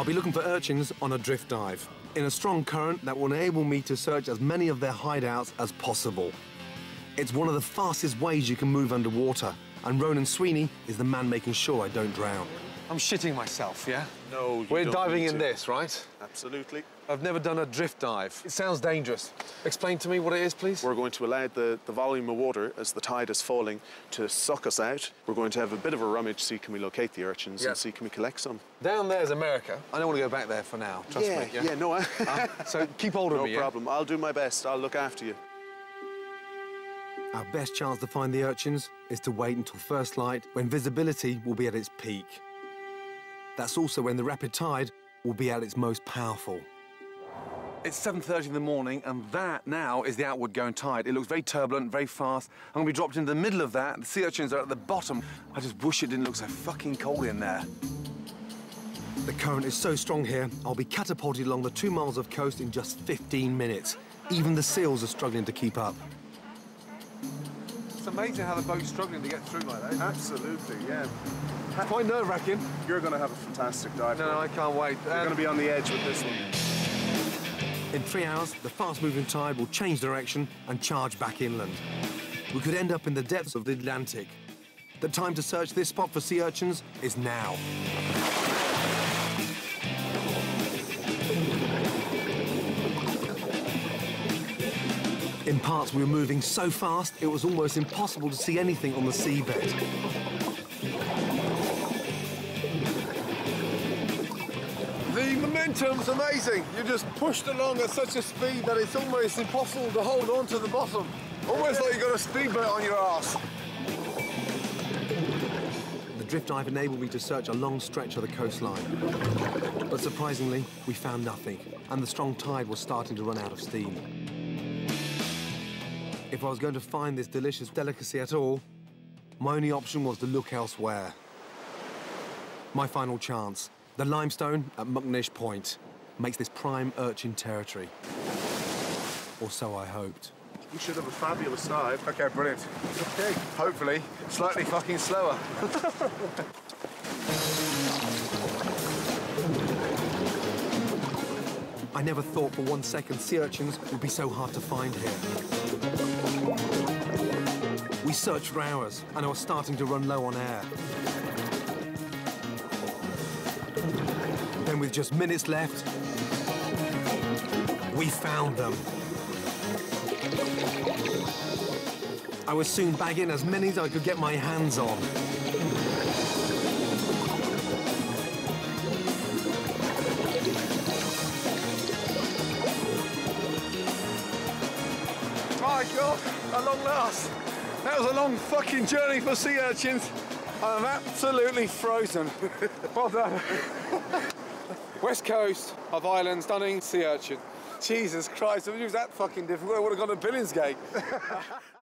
I'll be looking for urchins on a drift dive, in a strong current that will enable me to search as many of their hideouts as possible. It's one of the fastest ways you can move underwater, and Ronan Sweeney is the man making sure I don't drown. I'm shitting myself, yeah? No, you We're don't diving need in to. this, right? Absolutely. I've never done a drift dive. It sounds dangerous. Explain to me what it is, please. We're going to allow the, the volume of water as the tide is falling to suck us out. We're going to have a bit of a rummage, see can we locate the urchins Yeah. and see can we collect some. Down there's America. I don't want to go back there for now. Trust yeah, me. yeah, yeah no, I- Uh, so keep hold of no me. yeah? problem. I'll do my best. I'll look after you. Our best chance to find the urchins is to wait until first light when visibility will be at its peak. That's also when the rapid tide will be at its most powerful. It's 7.30 in the morning, and that now is the outward going tide. It looks very turbulent, very fast. I'm gonna be dropped into the middle of that. The sea urchins are at the bottom. I just wish it didn't look so fucking cold in there. The current is so strong here, I'll be catapulted along the two miles of coast in just 15 minutes. Even the seals are struggling to keep up. It's amazing how the boat's struggling to get through like that. Absolutely, yeah. It's quite nerve-wracking. You're going to have a fantastic dive. No, no, I can't wait. You're Um, going to be on the edge with this one. In three hours, the fast-moving tide will change direction and charge back inland. We could end up in the depths of the Atlantic. The time to search this spot for sea urchins is now. In parts, we were moving so fast, it was almost impossible to see anything on the seabed. The momentum's amazing. You're just pushed along at such a speed that it's almost impossible to hold on to the bottom. Almost like you've got a speedboat on your ass. The drift dive enabled me to search a long stretch of the coastline. But surprisingly, we found nothing, and the strong tide was starting to run out of steam. If I was going to find this delicious delicacy at all, my only option was to look elsewhere. My final chance, the limestone at Muckinish Point, makes this prime urchin territory. Or so I hoped. You should have a fabulous dive. Okay, brilliant. Okay, hopefully, slightly fucking slower. I never thought for one second sea urchins would be so hard to find here. We searched for hours, and I was starting to run low on air. Then with just minutes left, we found them. I was soon bagging as many as I could get my hands on. God, at long last. That was a long fucking journey for sea urchins. I'm absolutely frozen. well done. West coast of Ireland, stunning sea urchin. Jesus Christ, if it was that fucking difficult, I would have gone to Billingsgate.